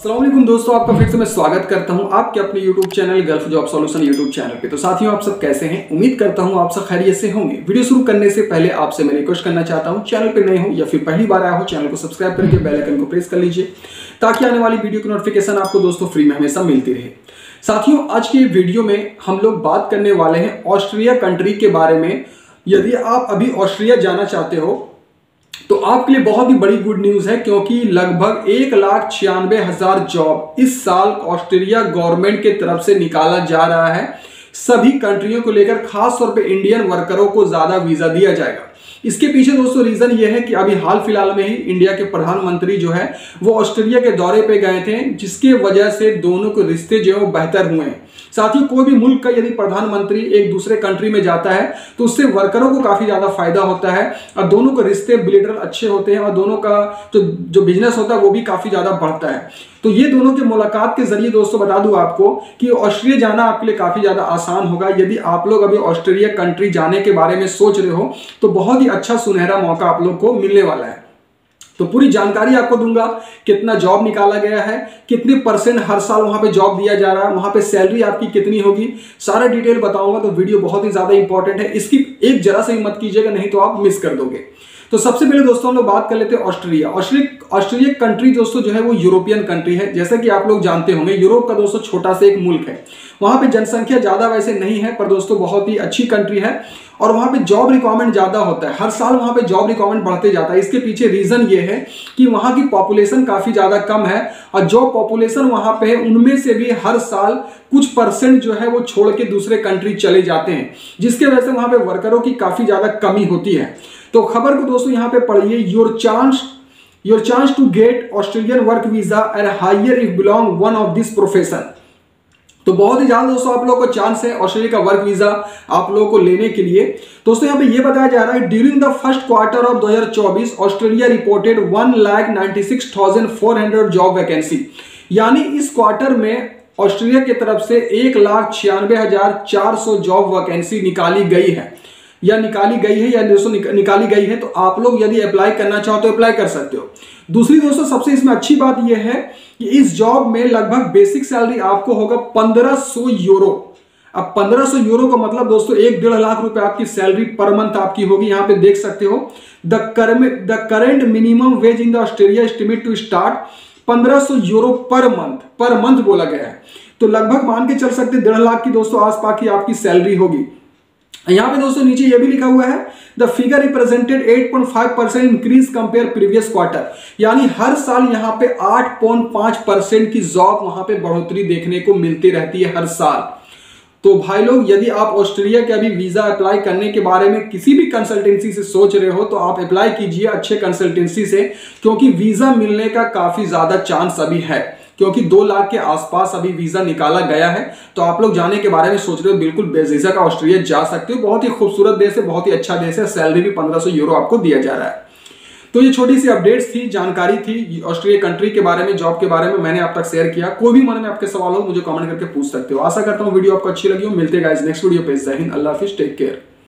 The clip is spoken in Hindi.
असलम दोस्तों, आपका फिर से मैं स्वागत करता हूँ आपके अपने YouTube channel Gulf job solution YouTube channel पे। तो साथियों, आप सब कैसे हैं? उम्मीद करता हूँ आप सब खैरियत से होंगे। वीडियो शुरू करने से पहले आपसे मैं रिक्वेस्ट करना चाहता हूँ चैनल पे नए हो या फिर पहली बार आया हो चैनल को सब्सक्राइब करके बेल आइकन को प्रेस कर लीजिए, ताकि आने वाली वीडियो की नोटिफिकेशन आपको दोस्तों फ्री में हमेशा मिलती रहे। साथियों, आज की वीडियो में हम लोग बात करने वाले हैं ऑस्ट्रिया कंट्री के बारे में। यदि आप अभी ऑस्ट्रिया जाना चाहते हो तो आपके लिए बहुत ही बड़ी गुड न्यूज़ है, क्योंकि लगभग एक लाख छियानवे हज़ार जॉब इस साल ऑस्ट्रेलिया गवर्नमेंट के तरफ़ से निकाला जा रहा है। सभी कंट्रियों को लेकर खास तौर पे इंडियन वर्करों को ज़्यादा वीज़ा दिया जाएगा। इसके पीछे दोस्तों रीजन ये है कि अभी हाल फ़िलहाल में ही इंडिया के प्रधानमंत्री जो है, वो ऑस्ट्रेलिया के दौरे पे गए थे, जिसके वजह से दोनों के रिश्ते जो है वो बेहतर हुए हैं। साथ ही कोई भी मुल्क का यदि प्रधानमंत्री एक दूसरे कंट्री में जाता है तो उससे वर्करों को काफ़ी ज़्यादा फ़ायदा होता है और दोनों के रिश्ते बिलिटरल अच्छे होते हैं और दोनों का जो जो बिज़नेस होता है वो भी काफ़ी ज़्यादा बढ़ता है। तो ये दोनों के मुलाकात के ज़रिए दोस्तों बता दूँ आपको कि ऑस्ट्रेलिया जाना आपके लिए काफ़ी ज़्यादा आसान होगा। यदि आप लोग अभी ऑस्ट्रेलिया कंट्री जाने के बारे में सोच रहे हो तो बहुत ही अच्छा सुनहरा मौका आप लोग को मिलने वाला है। तो पूरी जानकारी आपको दूँगा कितना जॉब निकाला गया है, कितने परसेंट हर साल वहाँ पे जॉब दिया जा रहा है, वहाँ पे सैलरी आपकी कितनी होगी, सारा डिटेल बताऊँगा तो वीडियो बहुत ही ज़्यादा इंपॉर्टेंट है। इसकी एक जरा से हिम्मत मत कीजिएगा, नहीं तो आप मिस कर दोगे। तो सबसे पहले दोस्तों हम लोग बात कर लेते हैं ऑस्ट्रेलिया। ऑस्ट्रेलिया कंट्री दोस्तों जो है वो यूरोपियन कंट्री है। जैसा कि आप लोग जानते होंगे यूरोप का दोस्तों छोटा सा एक मुल्क है। वहाँ पे जनसंख्या ज़्यादा वैसे नहीं है, पर दोस्तों बहुत ही अच्छी कंट्री है और वहाँ पे जॉब रिक्वायरमेंट ज़्यादा होता है। हर साल वहाँ पे जॉब रिक्वायरमेंट बढ़ते जाता है। इसके पीछे रीजन ये है कि वहाँ की पॉपुलेशन काफ़ी ज़्यादा कम है और जो पॉपुलेशन वहाँ पे है, उनमें से भी हर साल कुछ परसेंट जो है वो छोड़ के दूसरे कंट्री चले जाते हैं, जिसके वजह से वहाँ पे वर्करों की काफ़ी ज़्यादा कमी होती है। तो खबर को दोस्तों यहाँ पे पढ़िए। Your chance your chance to get Australian work visa and higher if belong one of this profession तो बहुत ही ज़्यादा दोस्तों आप लोगों को चांस है ऑस्ट्रेलिया का वर्क वीज़ा आप लोगों को लेने के लिए। दोस्तों यहाँ पे ये बताया जा रहा है during the first quarter of 2024 Australia reported one lakh ninety six thousand four hundred job vacancy यानी इस क्वार्टर में ऑस्ट्रेलिया की तरफ़ से एक लाख छियानवे हज़ार चार सौ जॉब वैकेंसी निकाली गई है। या निकाली गई है या दोस्तों निकाली गई है तो आप लोग यदि अप्लाई करना चाहो तो अप्लाई कर सकते हो। दूसरी दोस्तों, सबसे इसमें अच्छी बात यह है कि इस जॉब में लगभग बेसिक सैलरी आपको होगा 1500 यूरो अब 1500 यूरो का मतलब दोस्तों, एक डेढ़ लाख रुपए आपकी सैलरी पर मंथ आपकी होगी, यहाँ पे देख सकते हो। The the current minimum wage in the Australia estimate to start 1500 euro per month per month बोला गया है। तो लगभग मान के चल सकते डेढ़ लाख की दोस्तों आसपास की आपकी सैलरी होगी। यहाँ पे दोस्तों नीचे ये भी लिखा हुआ है the figure represented 8.5 percent increase compare previous quarter यानी हर साल यहाँ पे 8.5 परसेंट की जॉब वहाँ पे बढ़ोतरी देखने को मिलती रहती है हर साल। तो भाई लोग, यदि आप ऑस्ट्रेलिया के अभी वीज़ा अप्लाई करने के बारे में किसी भी कंसल्टेंसी से सोच रहे हो तो आप अप्लाई कीजिए अच्छे कंसल्टेंसी से, क्योंकि वीज़ा मिलने का काफ़ी ज़्यादा चांस अभी है। क्योंकि दो लाख के आसपास अभी वीज़ा निकाला गया है तो आप लोग जाने के बारे में सोच रहे हो, बिल्कुल बेजीजा का ऑस्ट्रेलिया जा सकते हो। बहुत ही खूबसूरत देश है, बहुत ही अच्छा देश है, सैलरी भी पंद्रह यूरो आपको दिया जा रहा है। तो ये छोटी सी अपडेट्स थी, जानकारी थी ऑस्ट्रेलिया कंट्री के बारे में जॉब के बारे में मैंने आप तक शेयर किया। कोई भी मन में आपके सवाल हो, मुझे कमेंट करके पूछ सकते हो। आशा करता हूँ वीडियो आपको अच्छी लगी हो। मिलते गाइज़ नेक्स्ट वीडियो पे। जहन अल्लाह हाफिज टेक केयर